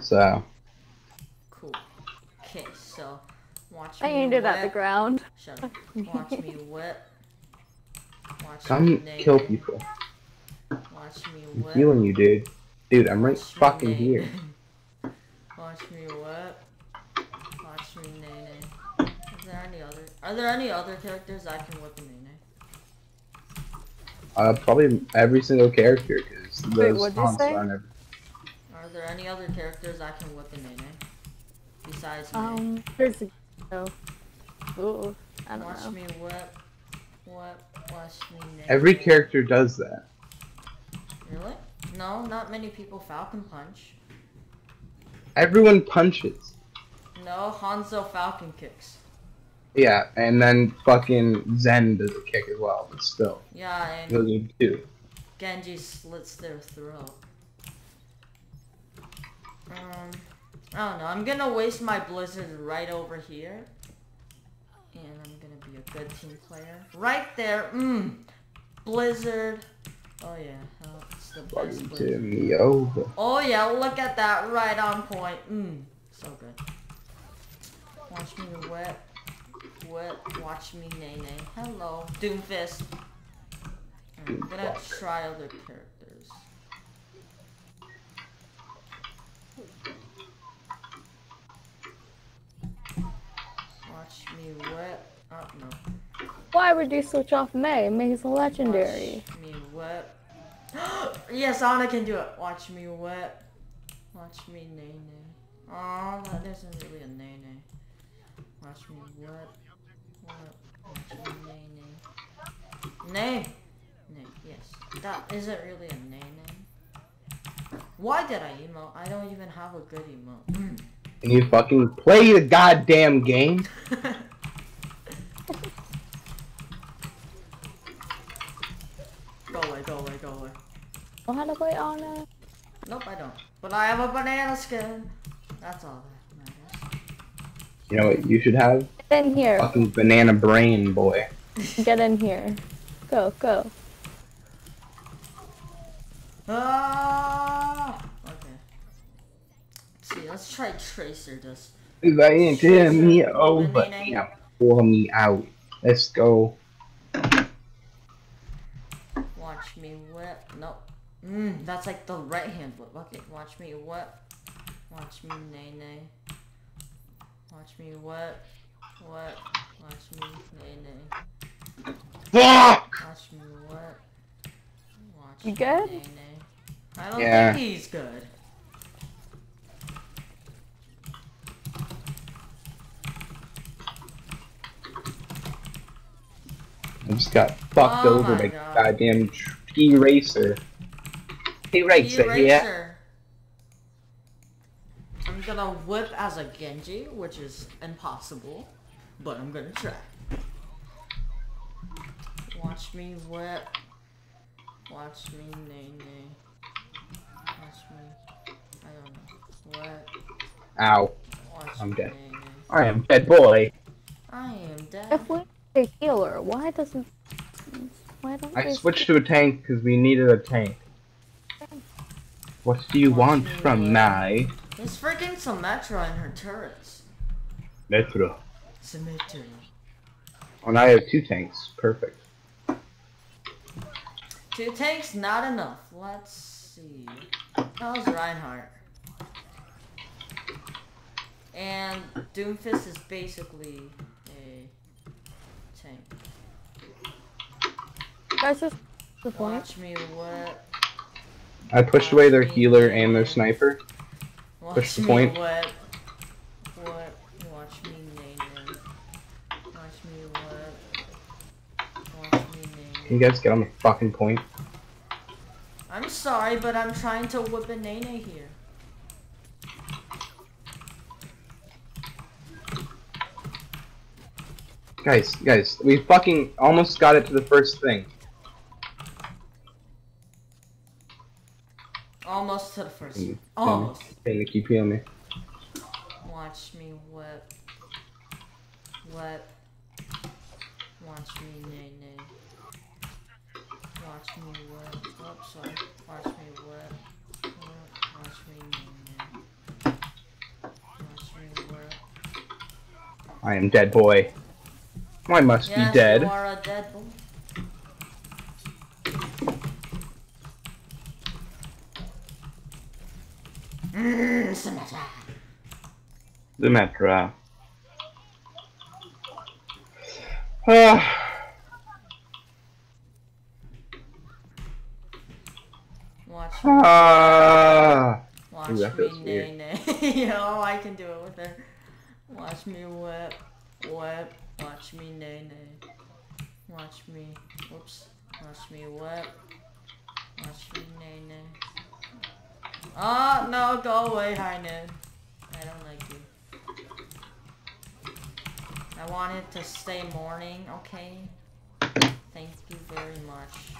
So Cool. Okay, so watch I me aimed it at the ground. Shut up. Watch me whip. Watch come nay, kill nay. people. Watch me I'm whip. healing you, dude. Dude, I'm right Watch fucking nay, here. Watch me whip. Watch me nay nay. Is there any other? Are there any other characters I can whip a nay nay? Uh, probably every single character, because those what'd you aren't every- Are there any other characters I can whip a nay nay? Besides me. Um, there's a. Oh. Ooh, I don't Watch know. me whip. Whip. Watch me nay. Every character does that. Really? No, not many people Falcon Punch. Everyone punches. No, Hanzo Falcon kicks. Yeah, and then fucking Zen does a kick as well, but still. Yeah, and Those are two. Genji slits their throat. Um, I don't know. I'm gonna waste my Blizzard right over here. And I'm gonna be a good team player. Right there. Mmm. Blizzard. Oh yeah. Oh, it's the best Blizzard. me over. Oh yeah, look at that. Right on point. Mmm. So good. Watch me wet. Wet. Watch me nay nay. Hello. Doomfist. I'm gonna try other characters. Watch me wet. Oh no. Why would you switch off Mei? Mei's a legendary. Watch me wet. yes, Ana can do it. Watch me wet. Watch me nay nay. Oh, that isn't really a nay nay. Watch me wet. Wet. Watch me nay nay. Nay. Nay. Yes. That isn't really a nay nay. Why did I emote? I don't even have a good emote. Hmm. Can you fucking play the goddamn game? go away, go away, go away. Know how to play Ana? Nope, I don't. But I have a banana skin. That's all that matters. You know what you should have? Get in here. Fucking banana brain, boy. Get in here. Go, go. Ah! Okay. Let's see, let's try Tracer this. Cause I ain't to me over. Damn, pull me out. Let's go. Watch me whip. Nope. Mmm, that's like the right hand whip. Okay, watch me whip. Watch me nay nay. Watch me whip. Whip. Watch me nay nay. Fuck! Watch me whip. Watch You me good? nay nay. I don't Yeah. think he's good. I just got fucked Oh over by God. goddamn T-Racer. T-Racer, yeah. I'm gonna whip as a Genji, which is impossible, but I'm gonna try. Watch me whip. Watch me nay nay. Watch me. I don't know. What? Ow. Watch I'm me dead. nay nay. I am dead boy. I am dead. If we're a healer, why doesn't... Why don't I they switched to a tank because we needed a tank. What do you Watch want me from whip. my There's freaking Symmetra in her turrets. Metro? Symmetra. And I have two tanks. Perfect. Two tanks, not enough. Let's see. How's Reinhardt? And Doomfist is basically a tank. Guys, just the point. Watch me what? I pushed away their healer and their sniper. Watch Push the me point. what? What? Watch me nay nay. Watch me what? Watch me nay Can you guys get on the fucking point? I'm sorry, but I'm trying to whip a Nene here. Guys, guys, we fucking almost got it to the first thing. Almost to the first. Thing. Almost. Thing to keep healing me. Watch me whip. Whip. Watch me nay nay. Watch me whip. Oops, sorry. Watch me whip. Watch me nay nay. Watch me whip. I am dead boy. I must Yes, be dead. you are a dead boy. Mmm, Symmetra. Symmetra. Ah. Watch me. Ah. Watch Ooh, me nay nay. Yo, I can do it with her. Watch me whip, whip. Watch me nay nay. Watch me. Whoops. Watch me what? Watch me nay nay. Oh no, go away, Heinen. I don't like you. I want it to stay morning, okay? Thank you very much.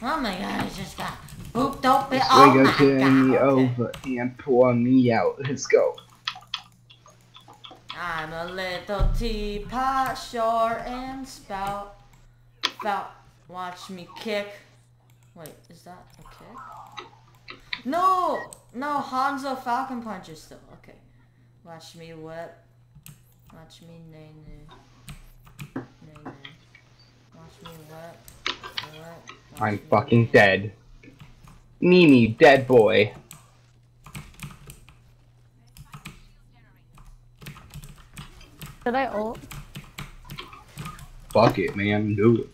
Oh my god, I just got booped open. Oh a turn me god. okay. over and pour me out. Let's go. I'm a little teapot, short and spout. Spout. Watch me kick. Wait, is that a kick? No! No, Hanzo Falcon Punch is still. Okay. Watch me whip. Watch me nay nay. Nay nay. Watch me whip. Whip. Watch I'm me fucking nay. dead. Mimi, dead boy. Did I ult? Fuck it, man. Do it.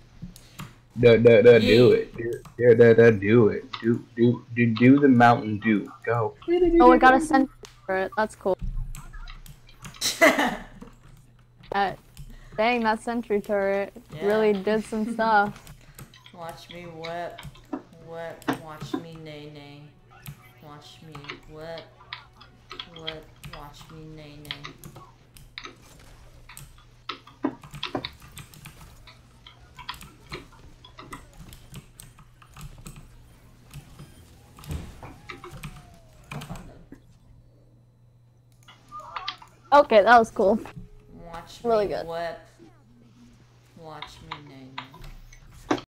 Do, do, do, do it. Do, do, do, do, do it. Do, do, do, do the Mountain Dew. Go. Oh, I got a sentry for it. That's cool. Uh, dang, that sentry turret Yeah. really did some stuff. Watch me whip, whip, watch me nay nay. Watch me whip, whip, watch me nay nay. Okay, that was cool. Watch Really good. whip.